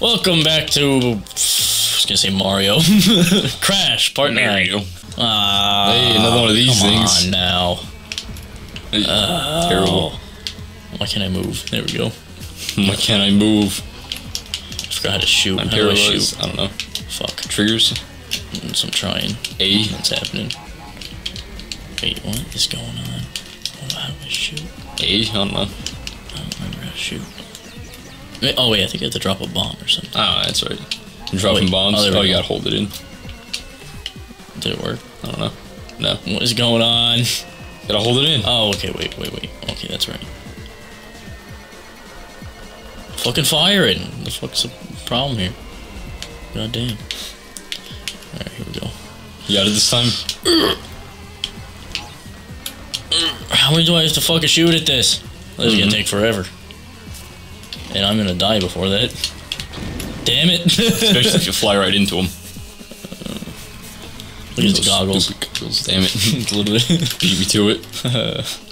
Welcome back to. I was gonna say Mario. Crash, part Mario. nine. Ah, Hey, another one of these come things. on now. Terrible. Why can't I move? There we go. Why can't I move? I forgot how to shoot. I'm how do I shoot? I don't know. Fuck. Triggers. So I'm trying. A. What's happening? Wait, what is going on? Oh, how do I shoot? A. I don't know. I don't remember how to shoot. Oh wait, I think I have to drop a bomb or something. Ah, that's right. You're dropping wait. bombs. Oh, Oh, you gotta hold it in. Did it work? I don't know. No. What is going on? Gotta hold it in. Oh, okay, wait, wait, wait. Okay, that's right. Fucking fire it. The fuck's the problem here? God damn. Alright, here we go. You got it this time? How many do I have to fucking shoot at this? This is Mhm. gonna take forever. And I'm gonna die before that. Damn it. Especially if you fly right into him. Look at his goggles. goggles. Damn it. Literally. Beat me to it.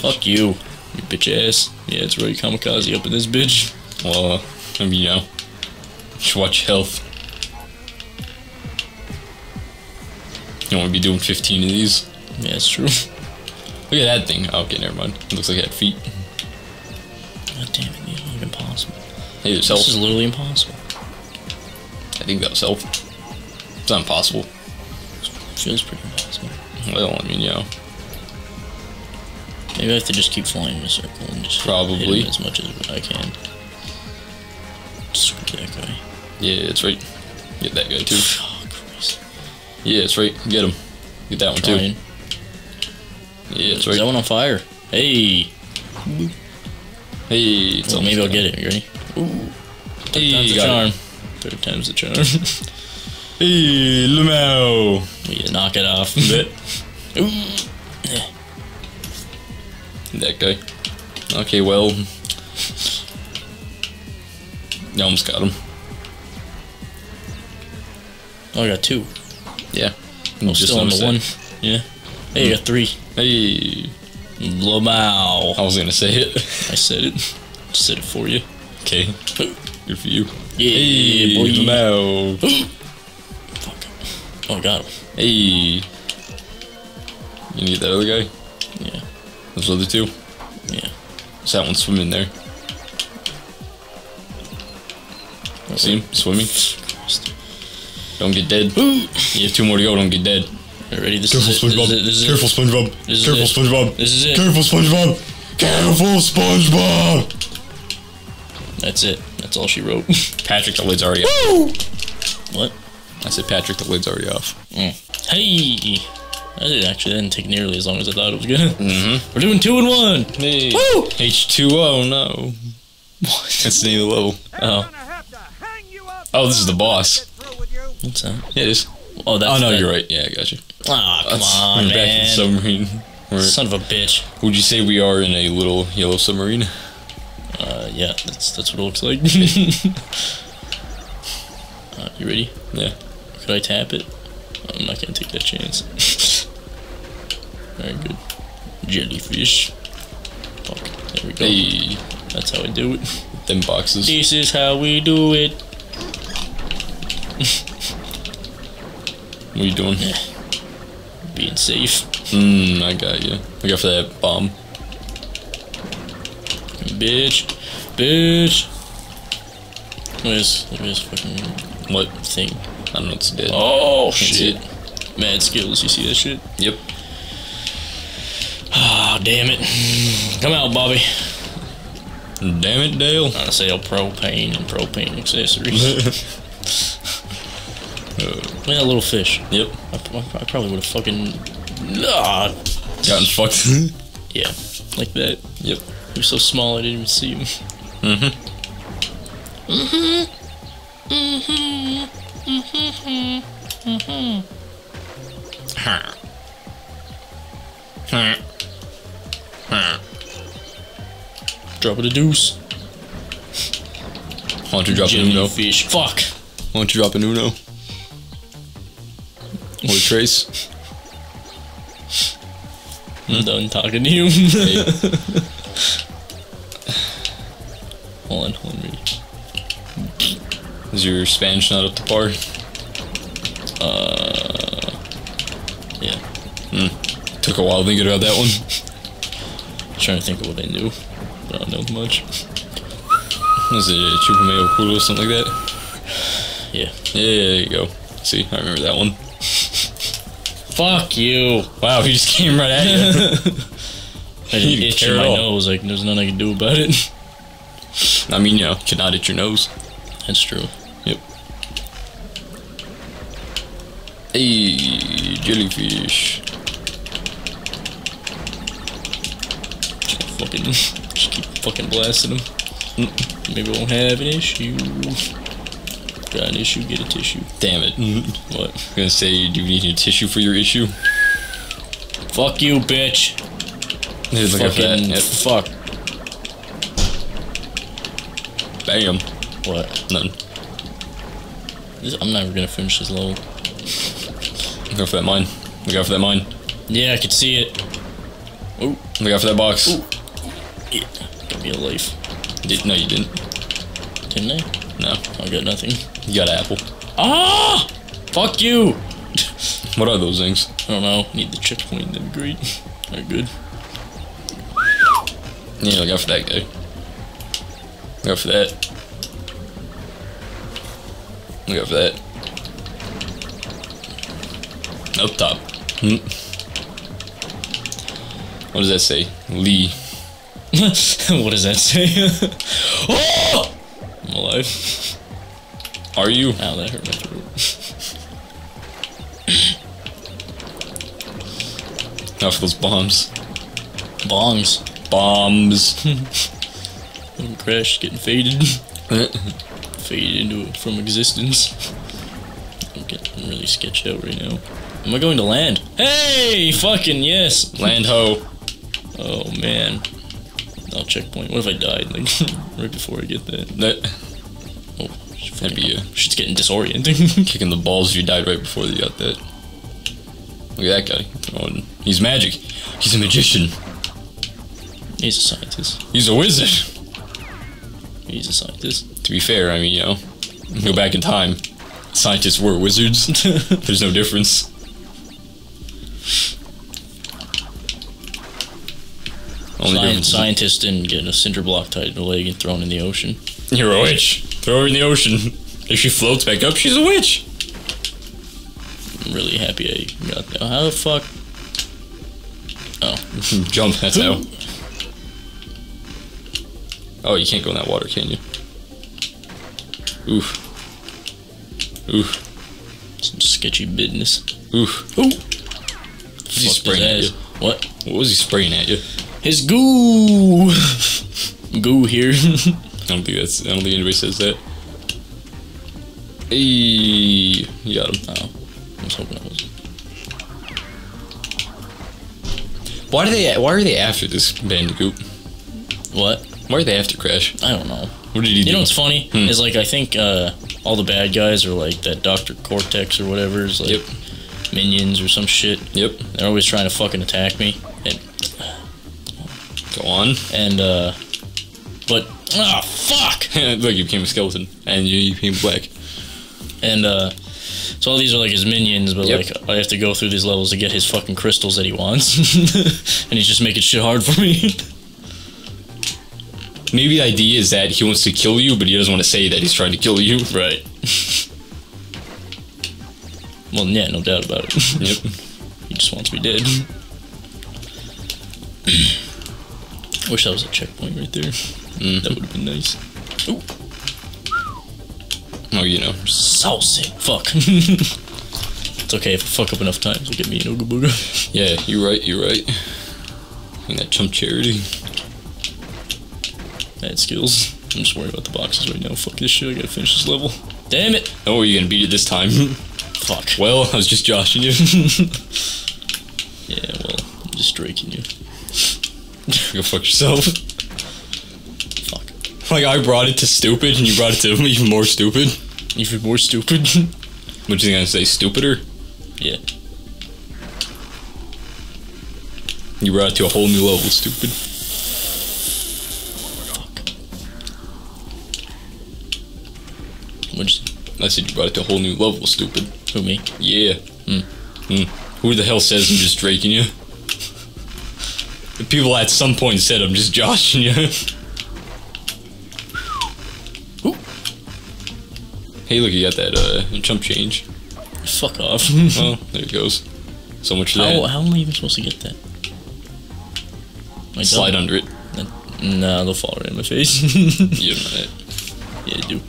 Fuck you, you bitch ass. Yeah, it's right, kamikaze up in this bitch. Well, uh, I mean, you know. Just watch health. You don't want to be doing 15 of these? Yeah, it's true. Look at that thing. Oh, okay, never mind. It looks like it had feet. Damn it, these are impossible. Hey, there's health. This is literally impossible. I think that was health. It's not impossible. Feels pretty impossible. Well, I mean, you know. Maybe I have to just keep flying in a circle and just Probably. as much as I can. Screw that guy. Yeah, it's right. Get that guy too. Oh, Christ. Yeah, it's right. Get him. Get that one too. Trying. Yeah, it's Is that right. one on fire? Hey. Hey, Well, maybe I'll get it. You ready? Ooh. Hey, Time's the charm. it. Third time's the charm. Hey, Lamau. yeah, knock it off. Bet. Ooh. Yeah. That guy. Okay, well. You almost got him. Oh, I got two. Yeah. I'm Just still on the one. Yeah. Hey, I got three. Hey. Lamau. I was gonna say it. I said it. Said it for you. Okay. Good for you. Yeah, Hey, boy. Lamau. Fuck. Oh, I got him. Hey. You get that other guy? Yeah. Those other two? Yeah. Is that one swimming there? See him swimming? Don't get dead. You have two more to go. Don't get dead. Alright, ready? This Careful, is it. SpongeBob. This is it. Careful, SpongeBob. This is Careful, it. SpongeBob. This is it. Careful, SpongeBob. Careful, SpongeBob. That's it. That's all she wrote. Patrick, the lid's already off. what? I said Patrick, the lid's already off. Mm. Hey! That didn't actually that didn't take nearly as long as I thought it was gonna. Mm-hmm. We're doing two and one! Hey. Woo! H2O, no. What? That's the name of the level. Oh, Oh, this is the boss. what's that? Yeah, it is. Oh, that's Oh, no, that. you're right. Yeah, I got you. Ah, come That's- on, we're back in the man. submarine. We're- Son of a bitch. would you say we are in a little yellow submarine? Uh, yeah, that's that's what it looks like. uh, you ready? Yeah. Could I tap it? I'm not gonna take that chance. Alright, good. Jellyfish. Fuck. There we go. Hey, That's how I do it. them boxes. This is how we do it. What are you doing? Being safe. Mmm, I got you. I got for that bomb. Bitch. Bitch. Look at this. Look at this fucking What? thing. I don't know. It's dead. Oh, shit. Mad skills. You see that shit? Yep. Ah, damn it. Come out, Bobby. Damn it, Dale. I sell propane and propane accessories. Look at that little fish. yep. I, I probably would have fucking. Ah, Gotten fucked. yeah, like that. yep. He was so small I didn't even see him. Mm-hmm. Drop it a deuce. Why don't you drop an Uno? Jellyfish. Fuck. Why don't you drop an Uno? Or Trace? I'm done talking to you. Hey. hold on, hold on. Is your Spanish not up to par? Uh, yeah. Took a while thinking about that one. trying to think of what I knew. But I don't know much. Was it Chupameo Culo or something like that? Yeah. Yeah, there you go. See, I remember that one. Fuck you. Wow, he just came right at you. I didn't itch care in at my nose. Like, there's nothing I can do about it. I mean, you know, cannot hit your nose. That's true. Yep. Hey, jellyfish. Just fucking, just keep fucking blasting them. Mm, maybe I won't have an issue. Got an issue, get a tissue. Damn it. Mm-hmm. what? I'm gonna say, do you need a tissue for your issue? Fuck you, bitch. Look out for that. Fucking fuck. Bam. What? None. This, I'm never gonna finish this level. Out for that mine. Look out for that mine. Yeah, I could see it. Ooh, Look out for that box. Ooh. yeah. Got me a life. Did, no, you didn't. Didn't I? No. I got nothing. You got apple. Ah! Fuck you! What are those things? I don't know. Need the checkpoint. That'd great. Good. Yeah, look out for that guy. Out for that. Out for that. Up top. Hmm. What does that say? Lee. what does that say? oh! Alive. Are you? Ow, that hurt my throat. Out for those bombs. Bombs. Bombs. I'm crashed, getting faded. faded into it from existence. I'm getting really sketched out right now. Am I going to land? Hey! Fucking yes! Land ho. Oh man. No checkpoint. What if I died like right before I get that? That that'd be uh, shit's getting disorienting. Kicking the balls if you died right before you got that. Look at that guy. throwing- He's magic. He's a magician. He's a scientist. He's a wizard. He's a scientist. To be fair, I mean, you know, go back in time. Scientists were wizards. There's no difference. Only Science, difference didn't get a cinder block tied to the leg and thrown in the ocean. you're a witch. Throw her in the ocean. If she floats back up, she's a witch. I'm really happy I got that. How the fuck? Oh, Jump, that's how. Oh, you can't go in that water, can you? Oof. Oof. some sketchy business. Oof. Ooh. What's he spraying at you? What? What was he spraying at you? His goo. goo here. I don't think that's. I don't think anybody says that. Hey, you got him. oh, I was hoping I was. Why do they? Why are they after this Bandicoot? What? Why are they after Crash? I don't know. What did he You do? You know what's funny? Hmm. Is like I think uh, all the bad guys are like that Doctor Cortex or whatever is like Yep. minions or some shit. Yep. They're always trying to fucking attack me, and Go on. and uh, but ah fuck. Look, you became a skeleton, and you became black. And uh, so all these are like his minions, but Yep. like I have to go through these levels to get his fucking crystals that he wants, and he's just making shit hard for me. Maybe the idea is that he wants to kill you, but he doesn't want to say that he's trying to kill you. right. well, yeah, no doubt about it. Yep. he just wants me dead. Wish that was a checkpoint right there. Mm. That would have been nice. Ooh, Oh, you know. sick. Fuck. it's okay if I fuck up enough times. You'll get me an Ooga Booga. Yeah, you're right. You're right. And that chump charity. Bad skills. I'm just worried about the boxes right now. Fuck this shit. I gotta finish this level. Damn it. Oh, are you're gonna beat it this time. Fuck. well, I was just joshing you. Yeah, well, I'm just draking you. Go fuck yourself. Like I brought it to stupid, and you brought it to even more stupid. Even more stupid. What do you gonna say? Stupider? yeah. You brought it to a whole new level. Stupid. What'd I said you brought it to a whole new level, stupid. Who me? Yeah. Hmm. Hmm. Who the hell says I'm just draking you? The people at some point said I'm just joshing you. Hey, look, you got that uh, chump change. Fuck off. Well, there it goes. So much for that. how, how am I even supposed to get that? I Slide dumb? under it. Nah, they'll fall right in my face. You don't know that. yeah, I do.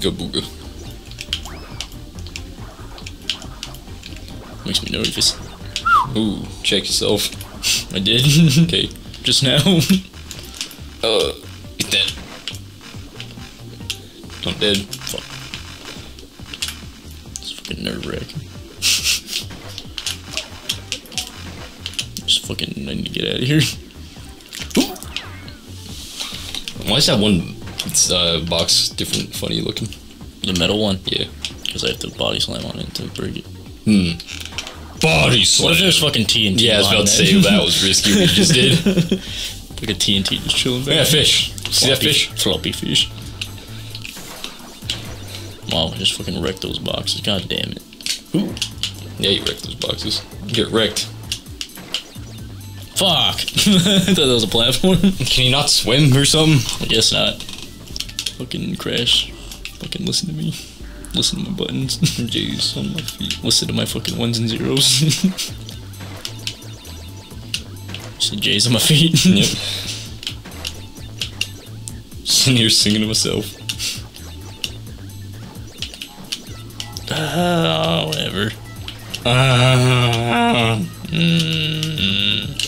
Go booga. Makes me nervous. Ooh, check yourself. I did. Okay. Just now. Uh, dead. Fuck. It's fucking nerve wracking. Just fucking, I need to get out of here. Why is that one uh, box different, funny looking? The metal one? Yeah. Because I have to body slam on it to break it. Hmm. Body What slam. if there's fucking TNT? Yeah, I was about to say that was risky what you just did. like a TNT just chilling back. Yeah, fish. See that fish? Floppy fish. Wow, I just fucking wrecked those boxes. God damn it. Yeah, you wrecked those boxes. Get wrecked. Fuck! I thought that was a platform. Can you not swim or something? I guess not. Fucking crash. Fucking listen to me. Listen to my buttons. Jeez, on my feet. listen to my fucking ones and zeros. Just J's on my feet. Yep. Sitting here singing to myself. Whatever. Ah. Mm.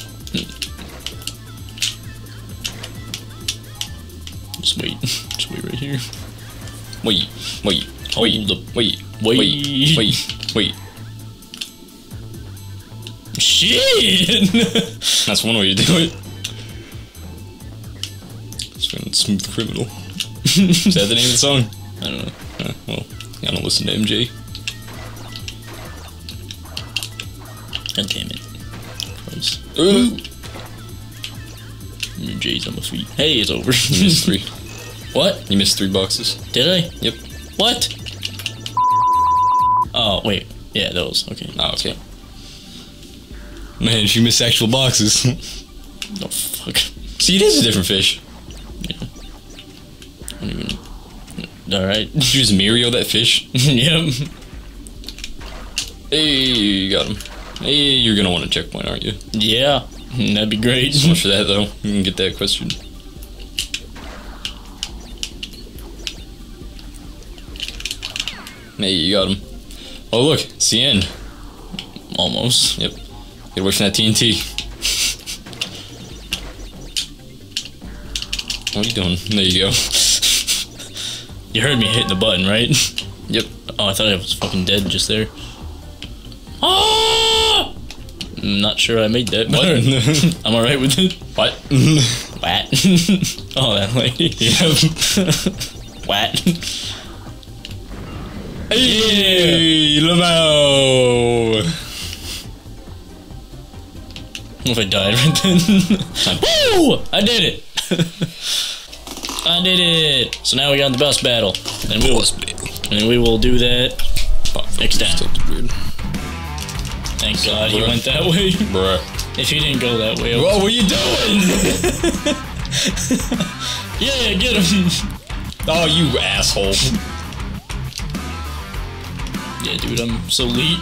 Just wait. Just wait right here. Wait, wait, Hold wait, up. wait, Wait. wait, wait, wait. Shit! That's one way to do it. Swing smooth criminal. Is that the name of the song? I don't know. Uh, well, I don't listen to MJ. God damn it. Christ. Uh, Your J's on my feet. Hey, it's over. you missed three. What? You missed three boxes. Did I? Yep. What? Oh, wait. Yeah, those. Okay. Oh, okay. Man, she missed actual boxes. Oh, fuck. See, it is a different fish. Alright. Did you just Mirio that fish? yep. Hey, you got him. Hey, you're gonna want a checkpoint, aren't you? Yeah. That'd be great. So much for that, though. You can get that question. Hey, you got him. Oh, look, it's the end. Almost. Yep. Get away from that TNT. What are you doing? There you go. You heard me hitting the button, right? Yep. Oh, I thought I was fucking dead just there. Ah! I'm not sure I made that. What? I'm alright with it. What? What? oh, that lady. Yep. What? Hey, Lamau! What if I died right then? Woo! I did it! I did it! So now we got the boss battle. And we will, and we will do that next time. Thank God he went that way. Bruh. If he didn't go that way, what are you doing? yeah, get him! oh, you asshole. Yeah, dude, I'm so elite.